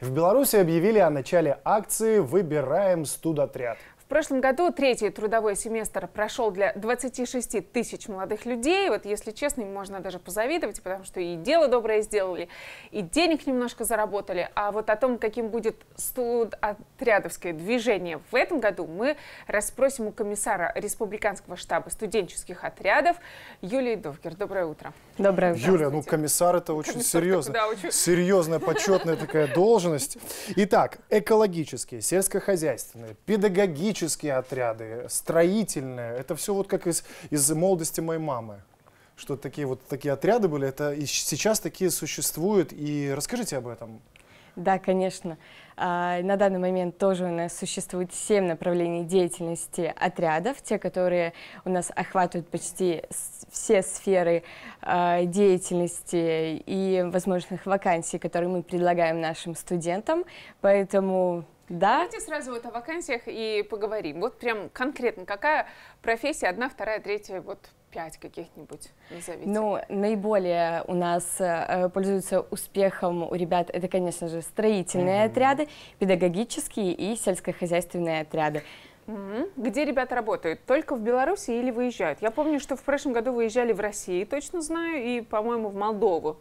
В Беларуси объявили о начале акции «Выбираем студотряд». В прошлом году третий трудовой семестр прошел для 26 тысяч молодых людей. Вот, если честно, им можно даже позавидовать, потому что и дело доброе сделали, и денег немножко заработали. А вот о том, каким будет студотрядовское движение в этом году, мы расспросим у комиссара Республиканского штаба студенческих отрядов Юлии Довгер. Доброе утро. Доброе утро. Юлия, ну комиссар это очень комиссар серьезно, да, очень... серьезная, почетная такая должность. Итак, экологические, сельскохозяйственные, педагогические, технические отряды, строительные. Это все вот как из, из молодости моей мамы. Что такие вот такие отряды были, это и сейчас такие существуют. И расскажите об этом. Да, конечно. А, на данный момент тоже у нас существует семь направлений деятельности отрядов, те, которые у нас охватывают почти все сферы а, деятельности и возможных вакансий, которые мы предлагаем нашим студентам. Поэтому да. Давайте сразу вот о вакансиях и поговорим. Вот прям конкретно, какая профессия, одна, вторая, третья, вот пять каких-нибудь назовите. Ну, наиболее у нас э, пользуются успехом у ребят, это, конечно же, строительные mm-hmm. отряды, педагогические и сельскохозяйственные отряды. Mm-hmm. Где ребята работают? Только в Беларуси или выезжают? Я помню, что в прошлом году выезжали в Россию, точно знаю, и, по-моему, в Молдову.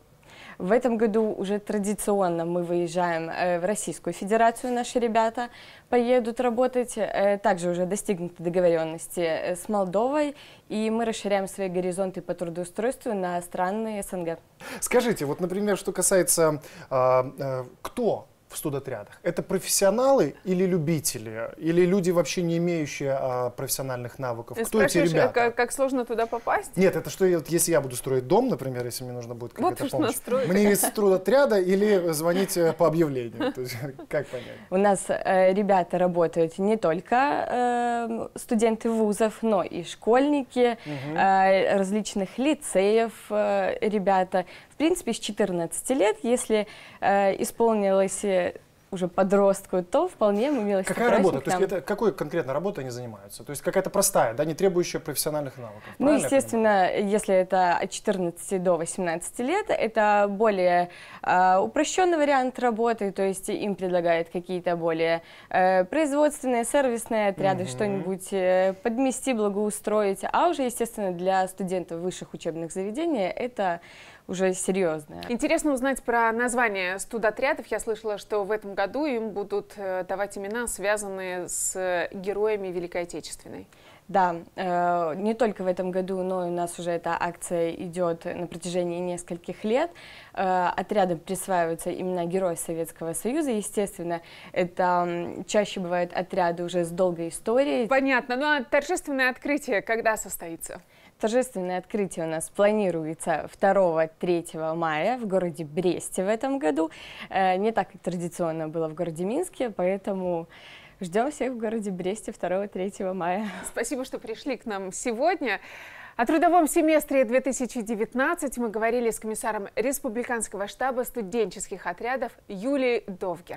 В этом году уже традиционно мы выезжаем э, в Российскую Федерацию, наши ребята поедут работать. Э, также уже достигнуты договоренности э, с Молдовой, и мы расширяем свои горизонты по трудоустройству на страны СНГ. Скажите, вот, например, что касается, э, кто в студотрядах? Это профессионалы или любители? Или люди, вообще не имеющие а, профессиональных навыков? Ты Кто эти ребята? Как, как сложно туда попасть? Нет, это что, если я буду строить дом, например, если мне нужно будет какая-то вот помощь. Настроить. Мне из трудотряда или звонить э, по объявлению? То есть, как понять? У нас э, ребята работают не только э, студенты вузов, но и школьники, угу. э, различных лицеев э, ребята. В принципе, с 14 лет, если э, исполнилось уже подростку, то вполне мы милости Какая работа? То есть это, какой конкретно работой они занимаются? То есть какая-то простая, да, не требующая профессиональных навыков? Ну, естественно, если это от 14 до 18 лет, это более э, упрощенный вариант работы, то есть им предлагают какие-то более э, производственные, сервисные отряды, mm-hmm. что-нибудь э, подмести, благоустроить. А уже, естественно, для студентов высших учебных заведений это уже серьезное. Интересно узнать про название студотрядов. Я слышала, что в этом году им будут э, давать имена, связанные с героями Великой Отечественной. Да, э, не только в этом году, но у нас уже эта акция идет на протяжении нескольких лет. Э, отрядам присваиваются имена Героя Советского Союза. Естественно, это чаще бывают отряды уже с долгой историей. Понятно. Ну а торжественное открытие когда состоится? Торжественное открытие у нас планируется 2-3 мая в городе Бресте в этом году. Э, не так, как традиционно было в городе Минске, поэтому ждем всех в городе Бресте 2-3 мая. Спасибо, что пришли к нам сегодня. О трудовом семестре 2019 мы говорили с комиссаром Республиканского штаба студенческих отрядов Юлией Довгер.